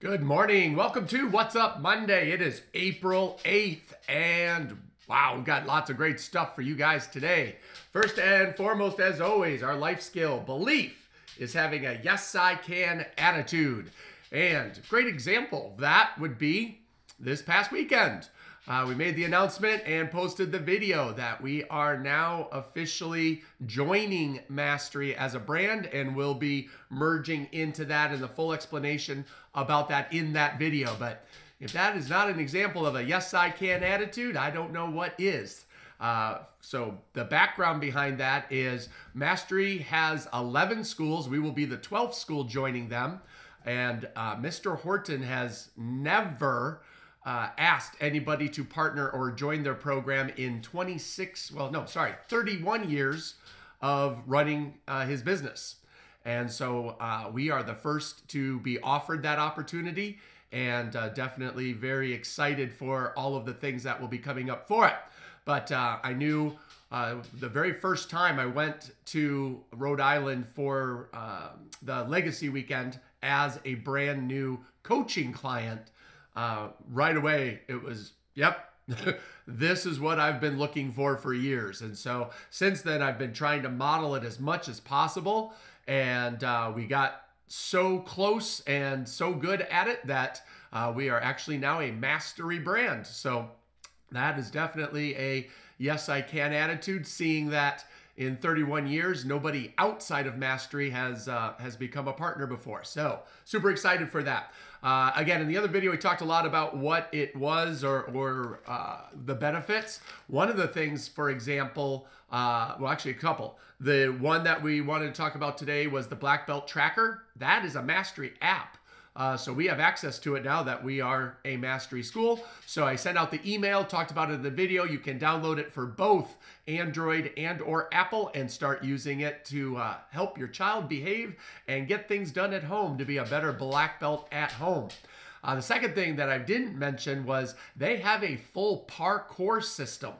Good morning. Welcome to What's Up Monday. It is April 8th, and wow, we've got lots of great stuff for you guys today. First and foremost, as always, our life skill belief is having a yes, I can attitude. And great example that would be this past weekend. Uh, we made the announcement and posted the video that we are now officially joining Mastery as a brand and will be merging into that and the full explanation about that in that video. But if that is not an example of a yes, I can attitude, I don't know what is. Uh, so the background behind that is Mastery has 11 schools. We will be the 12th school joining them. And uh, Mr. Horton has never uh, asked anybody to partner or join their program in 26, well, no, sorry, 31 years of running uh, his business. And so uh, we are the first to be offered that opportunity and uh, definitely very excited for all of the things that will be coming up for it. But uh, I knew uh, the very first time I went to Rhode Island for the Legacy Weekend as a brand new coaching client uh, right away it was, yep, this is what I've been looking for for years. And so since then, I've been trying to model it as much as possible. And uh, we got so close and so good at it that uh, we are actually now a mastery brand. So that is definitely a yes, I can attitude, seeing that in 31 years, nobody outside of Mastery has uh, has become a partner before. So super excited for that. Uh, again, in the other video, we talked a lot about what it was or, or uh, the benefits. One of the things, for example, uh, well, actually a couple. The one that we wanted to talk about today was the Black Belt Tracker. That is a Mastery app. Uh, so we have access to it now that we are a mastery school. So I sent out the email, talked about it in the video. You can download it for both Android and or Apple and start using it to uh, help your child behave and get things done at home to be a better black belt at home. Uh, the second thing that I didn't mention was they have a full parkour system.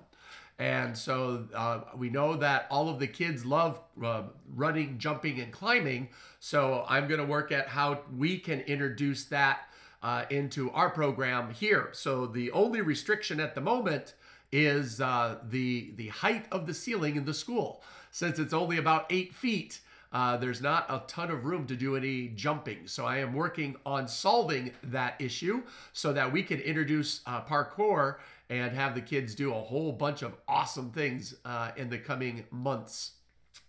And so uh, we know that all of the kids love uh, running, jumping, and climbing. So I'm going to work at how we can introduce that uh, into our program here. So the only restriction at the moment is uh, the the height of the ceiling in the school. Since it's only about eight feet, uh, there's not a ton of room to do any jumping. So I am working on solving that issue so that we can introduce uh, parkour and have the kids do a whole bunch of awesome things uh, in the coming months.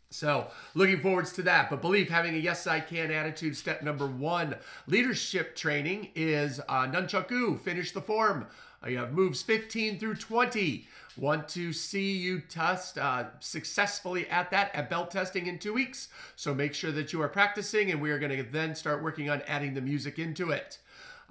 So, looking forwards to that. But believe having a yes, I can attitude. Step number one leadership training is uh, Nunchaku. Finish the form. Uh, you have moves 15 through 20. Want to see you test uh, successfully at that at belt testing in two weeks. So make sure that you are practicing, and we are going to then start working on adding the music into it.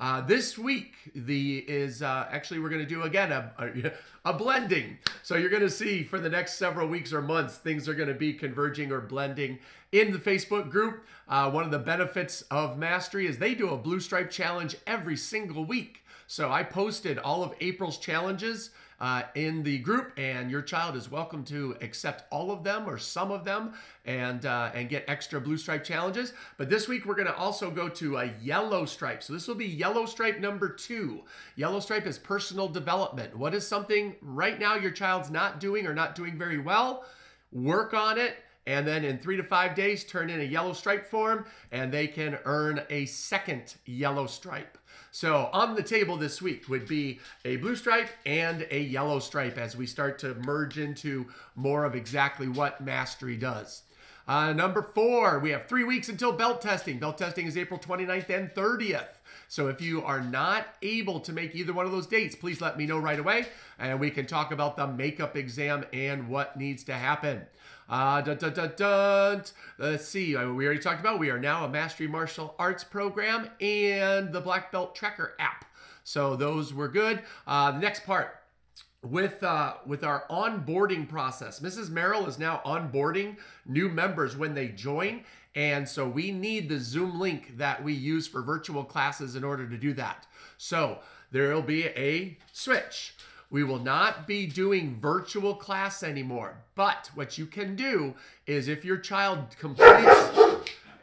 Uh, this week the is uh, actually we're going to do again a, a, a, blending. So you're going to see for the next several weeks or months things are going to be converging or blending in the Facebook group. Uh, one of the benefits of Mastery is they do a blue stripe challenge every single week. So I posted all of April's challenges uh, in the group, and your child is welcome to accept all of them or some of them and uh, and get extra blue stripe challenges. But this week we're going to also go to a yellow stripe. So this will be yellow stripe number two. Yellow stripe is personal development. What is something right now your child's not doing or not doing very well? Work on it and then in three to five days turn in a yellow stripe form and they can earn a second yellow stripe. So on the table this week would be a blue stripe and a yellow stripe as we start to merge into more of exactly what mastery does. Uh, number four, we have three weeks until belt testing. Belt testing is April 29th and 30th. So if you are not able to make either one of those dates, please let me know right away and we can talk about the makeup exam and what needs to happen. Uh, dun, dun, dun. Let's see. Uh, we already talked about we are now a Mastery Martial Arts program and the Black Belt Tracker app. So those were good. Uh, the next part with uh, with our onboarding process. Mrs. Merrill is now onboarding new members when they join, and so we need the Zoom link that we use for virtual classes in order to do that. So there will be a switch. We will not be doing virtual class anymore. But what you can do is if your child completes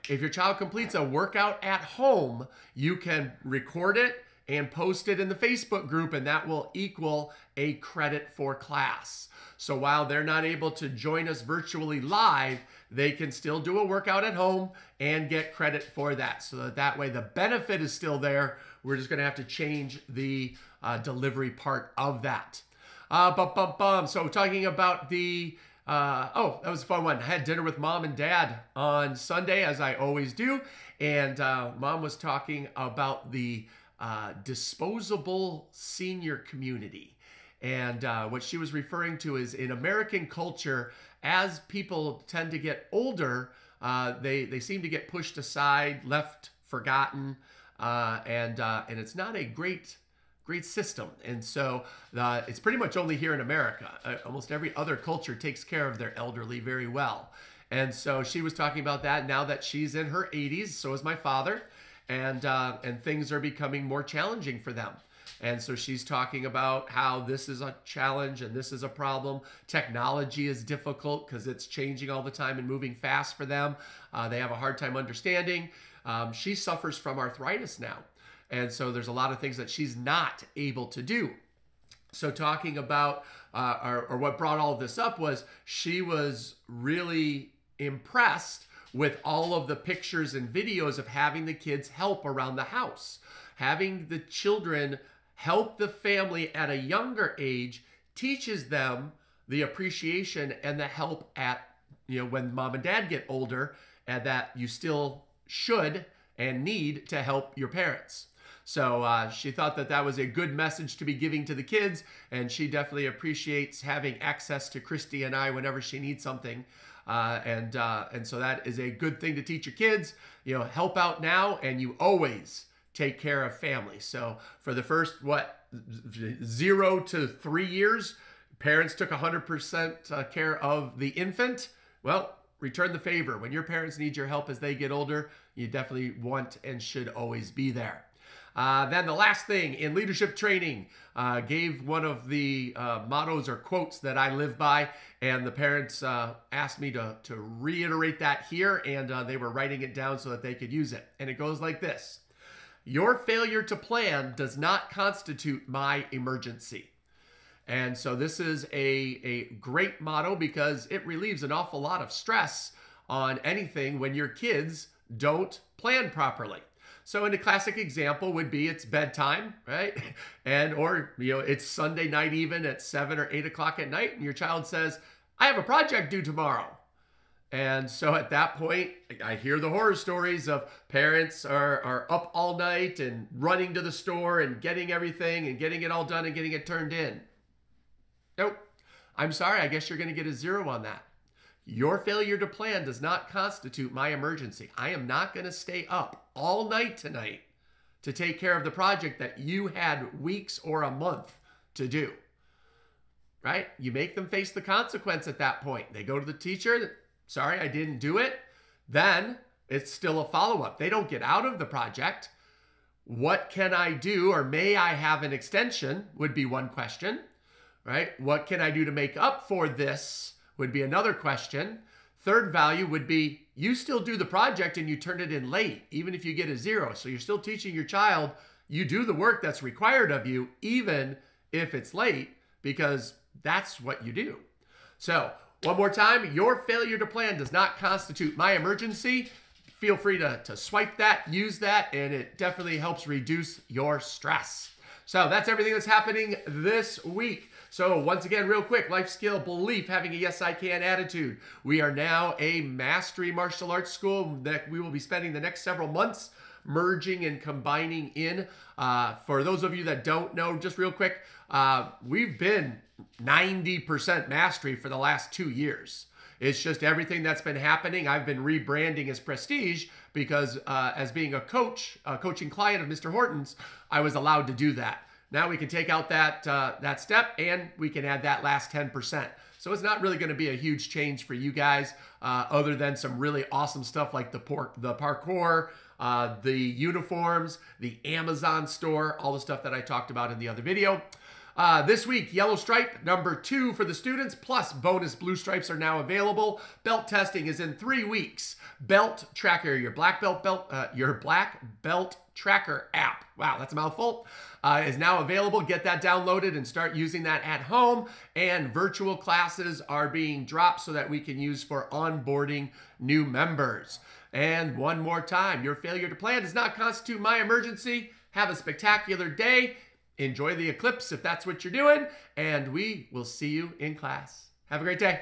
if your child completes a workout at home, you can record it and post it in the Facebook group, and that will equal a credit for class. So while they're not able to join us virtually live, they can still do a workout at home and get credit for that. So that, that way the benefit is still there. We're just going to have to change the uh, delivery part of that. Uh, bum, bum, bum. So talking about the uh, oh, that was a fun one. I had dinner with mom and dad on Sunday, as I always do. And uh, mom was talking about the uh, disposable senior community. And uh, what she was referring to is in American culture, as people tend to get older, uh, they, they seem to get pushed aside, left, forgotten. Uh, and, and it's not a great great system. And so uh, it's pretty much only here in America. Uh, almost every other culture takes care of their elderly very well. And so she was talking about that now that she's in her 80s, so is my father, and uh, and things are becoming more challenging for them. And so she's talking about how this is a challenge and this is a problem. Technology is difficult because it's changing all the time and moving fast for them. Uh, they have a hard time understanding. Um, she suffers from arthritis now. And so there's a lot of things that she's not able to do. So, talking about, uh, or, or what brought all of this up was she was really impressed with all of the pictures and videos of having the kids help around the house. Having the children help the family at a younger age teaches them the appreciation and the help at, you know, when mom and dad get older, and that you still should and need to help your parents. So uh, she thought that that was a good message to be giving to the kids, and she definitely appreciates having access to Christy and I whenever she needs something. Uh, and uh, and so that is a good thing to teach your kids. You know, help out now, and you always take care of family. So for the first what zero to three years, parents took 100% uh, care of the infant. Well, return the favor. When your parents need your help as they get older, you definitely want and should always be there. Uh, then the last thing in leadership training uh, gave one of the uh, mottos or quotes that I live by, and the parents uh, asked me to, to reiterate that here, and uh, they were writing it down so that they could use it. And it goes like this Your failure to plan does not constitute my emergency. And so this is a, a great motto because it relieves an awful lot of stress on anything when your kids don't plan properly. So, in a classic example would be it's bedtime, right? And or you know it's Sunday night even at seven or eight o'clock at night, and your child says, "I have a project due tomorrow." And so at that point, I hear the horror stories of parents are, are up all night and running to the store and getting everything and getting it all done and getting it turned in. Nope. I'm sorry, I guess you're going to get a zero on that. Your failure to plan does not constitute my emergency. I am not going to stay up all night tonight to take care of the project that you had weeks or a month to do. Right? You make them face the consequence at that point. They go to the teacher, sorry, I didn't do it. Then it's still a follow up. They don't get out of the project. What can I do, or may I have an extension? Would be one question, right? What can I do to make up for this? Would be another question. Third value would be you still do the project and you turn it in late, even if you get a zero. So you're still teaching your child you do the work that's required of you, even if it's late, because that's what you do. So, one more time your failure to plan does not constitute my emergency. Feel free to, to swipe that, use that, and it definitely helps reduce your stress. So, that's everything that's happening this week. So, once again, real quick life skill, belief, having a yes, I can attitude. We are now a mastery martial arts school that we will be spending the next several months merging and combining in. Uh, for those of you that don't know, just real quick, uh, we've been 90% mastery for the last two years. It's just everything that's been happening. I've been rebranding as Prestige because, uh, as being a coach, a coaching client of Mr. Horton's, I was allowed to do that. Now we can take out that, uh, that step and we can add that last 10%. So it's not really going to be a huge change for you guys uh, other than some really awesome stuff like the, por- the parkour, uh, the uniforms, the Amazon store, all the stuff that I talked about in the other video. Uh, this week, yellow stripe number two for the students, plus bonus blue stripes are now available. Belt testing is in three weeks. Belt tracker, your black belt belt, uh, your black belt tracker app. Wow, that's a mouthful. Uh, is now available. Get that downloaded and start using that at home. And virtual classes are being dropped so that we can use for onboarding new members. And one more time, your failure to plan does not constitute my emergency. Have a spectacular day. Enjoy the eclipse if that's what you're doing. And we will see you in class. Have a great day.